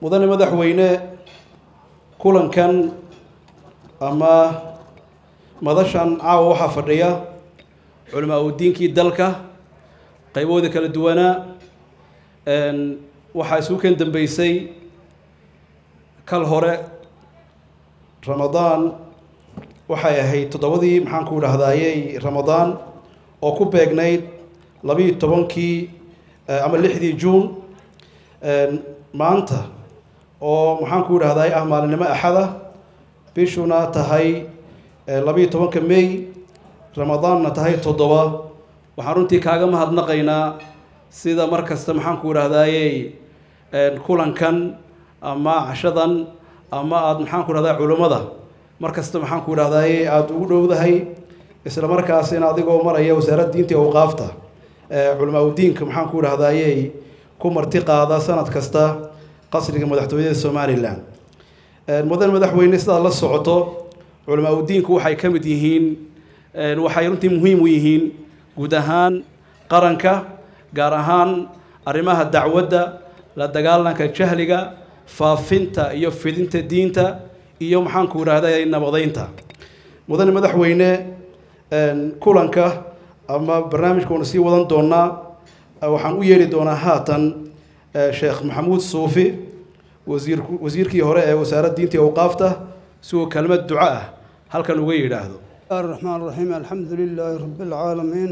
mudane madaxweyne kulankan ama madashan caawa waxaa fadhiya culamaa udiinkii dalka qaybahooda kala duwanaa waxaa isugu kan dambeysay kal hore ramadaan waxay ahayd toddobadii maxaan ku idhaahdayey ramadaan oo ku beegnayd labiiyo tobankii ama lixdii juun maanta oo maxaan ku idhahday ah maalinimo axada. Bishuna tahay labiiyo tobanka may ramadaanna tahay toddoba. Waxaan runtii kaaga mahadnaqaynaa sida mar kasta maxaan ku idhahdayey kulankan ama cashadan ama aada maxaan ku idhahday culummada mar kasta maxaan ku idhahdaye aada ugu dhowdahay isla markaasina adigoo maraya wasaaradda diinta awqaafta. Culamaa udiinka maxaan ku idhahdayey ku marti qaada sanad kasta qasriga madaxtooyada somalilan mudan madaxweyne sidaad la socoto culamaa udiinku waxay ka mid yihiin waxay runtii muhiim u yihiin guud ahaan qaranka gaar ahaan arrimaha dacwadda la dagaalanka jahliga faafinta iyo fidinta diinta iyo maxaan ku idhahday nabadeynta mudane madaxweyne kulanka ama barnaamijka waanu sii wadan doonaa waxaan u yeeri doonaa haatan sheekh maxamuud suufi wasiir wasiirkii hore ee wasaaradda diinta iyo awqaafta sigoo kelmad duco ah halkan uga yidhaahdo الرحمن الرحيم الحمد لله رب العالمين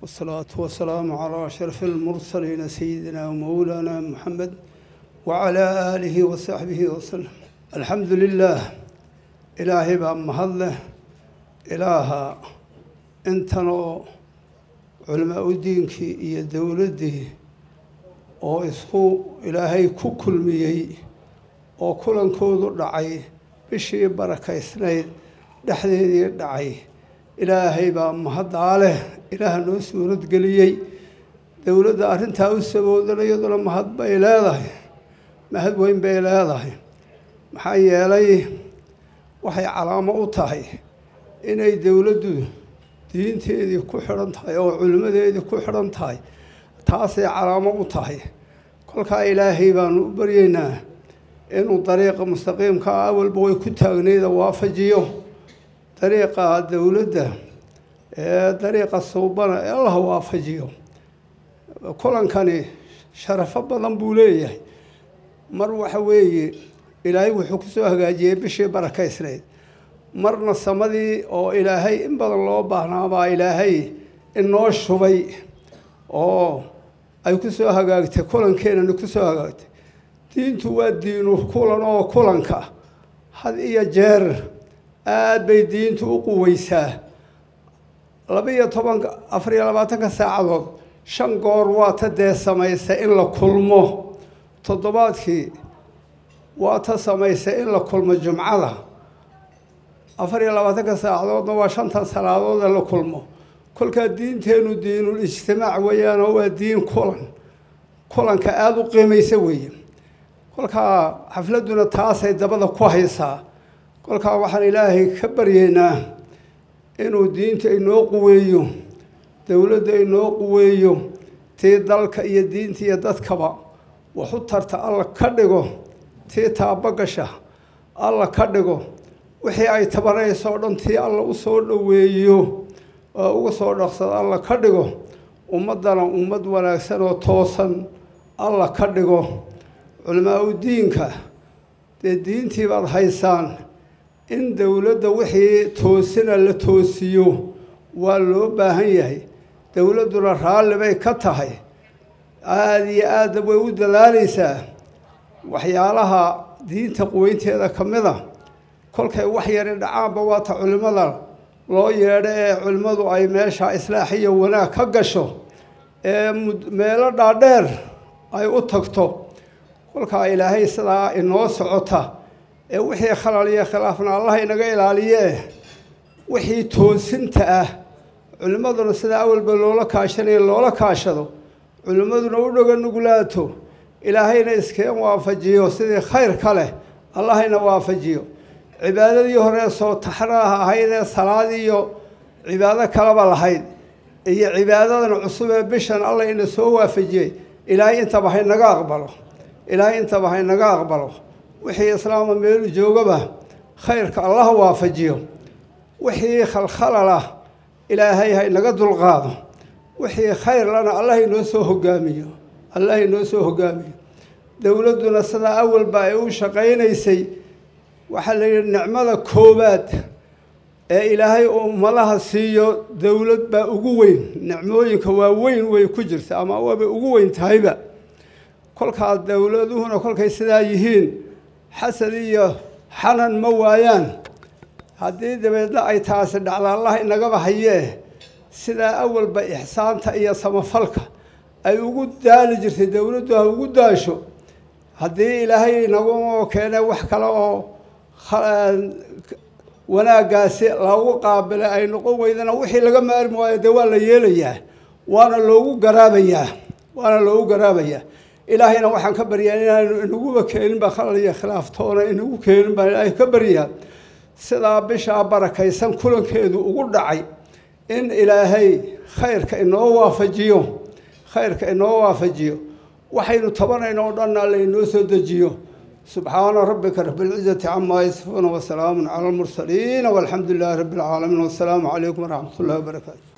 والصلاة والسلام على أشرف المرسلين سيدنا ومولانا محمد وعلى آله وصحبه وسلم الحمد لله إلهي بأمهله إلها انتنو culamaa u iyo dowladdii oo isku ilaahay ku kulmiyey oo kulankoodu dhacay bishii barakaysnayd dhexdeedii dhacay ilaahay baa mahaddaa leh ilaah noo suuradgeliyey. Dowladda arrintaa u saboodana iyaduna mahad bay leedahay mahad weyn bay leedahay. Maxaa yeelay waxay calaamo u tahay inay dowladdu diinteedii ku xidhan tahay oo culimmadeedii ku xidhan tahay taasay calaamo u tahay. Kolkaa ilaahay baanu u baryeynaa inuu dariiqa mustaqiimka ah awalba way ku taagnayda waafajiyo dariiqa dowladda ee dariiqa suubana ee allah waafajiyo kulankani sharafo badan buu leeyahay. Mar waxa weeye ilaahay wuxuu ku soo hagaajiyey bishii barakaysnayd marna samadii oo ilaahay in badan loo baahnaabaa ilaahay inoo shubay oo ay ku soo hagaagtay kulankeenani ku soo hagaagtay. Diintu waa diinu kulan oo kulanka. Had iyo jeer aada bay diintu u quweysaa laba-iyo tobanka afar iyo labaatanka saacadood shan goor waa ta dee samaysay in la kulmo. Toddobaadkii waa ta samaysay in la kulmo jumcada afar iyo labaatanka saacadoodna waa shantan salaadood ee la kulmo. Kolkaa diinteenu diinul ijtimaac weeyaanoo waa diin kulan. Kulanka aada u qiimaysa weeye. Kolkaa xafladduna taasay dabada ku haysaa. Kolkaa waxaan ilaahay ka baryeynaa inuu diinta inoo quweeyo dowladda inoo quweeyo tii dalka iyo diinta iyo dadkaba wax u tarta alla ka dhigo tii taabagasha alla ka dhigo wixii ay tabanayso o dhan tii alla u soo dhoweeyo oo uga soo dhaqsada alla ka dhigo ummaddana ummad wanaagsan oo toosan alla ka dhigo. Culimaa u diinka dee diintii baad haysaan? In dowladda wixii toosina la toosiyo waa loo baahan yahay. Dowladduna raalli bay ka tahay. Aada iyo aadna way u dadaalaysaa waxyaalaha diinta quweynteeda ka mid a kolkay wax yari dhacaanba waata culimmada loo yeedho ee culimmadu ay meesha islaax iyo wanaag ka gasho ee meelo dhaadheer ay u tagto. Kolkaa ilaahay sidaa inoo socota ee wixii khalal iyo khilaafna allah inaga ilaaliyee wixii toosinta ah culimmaduna sidaa awalba loola kaashanaya loola kaashado. Culimmaduna u dhoga nugulaato ilaahayna iskeen waafajiyo sidii khayr ka leh allahayna waafajiyo cibaadadii hore soo taxnaaha ahayd ee salaad iyo cibaado kalaba lahayd iyo cibaadadan cusub ee bishan allah ina soo waafajiyey ilaahay intaba haynaga aqbalo. Ilaahay intaba haynaga aqbalo. Wixii islaama meelu joogaba khayrka allaha waafajiyo. Wixii khalkhalalah ilaahay haynaga dulqaado. Wixii khayr lana allah inoo soo hogaamiyo. Allah inoo soo hogaamiyo. Dowladduna sidaa awalba ay u shaqaynaysay waxaa la yidhi nicmada koowaad ee ilaahay uu ummadaha siiyo dowlad baa ugu weyn. Nicmooyinka waa weyn way ku jirta ama waabay ugu weyn tahayba. Kolkaas dowladuhuna kolkay sidaa yihiin xasad iyo xanan ma waayaan. Haddii dabeedna ay taasi dhacda allah inagaba hayee sidaa awalba ixsaanta iyo samafalka ay ugu daali jirtay dowladdu ha ugu daasho. Haddii ilaahay inagu keene wax kale oo wanaaggaasi lagu qaabilay ay noqon weydana wixii laga maarmi waayo dee waa la yeelayaa waana loogu garaabayaa waana loogu garaabayaa ilaahayna waxaan ka baryaa inaanu inaguba keenin ba khalal iyo khilaaftoona inagu keenin baan ilaahay ka baryaa sidaa bishaa barakaysan kulankeedu ugu dhacay in ilaahay khayrka inoo waafajiyo khayrka inoo waafajiyo. Waxaynu tabanayno o dhanna alla inoo soo dejiyo سبحان ربك رب العزة عما يصفون وسلام على المرسلين والحمد لله رب العالمين والسلام عليكم ورحمة الله وبركاته.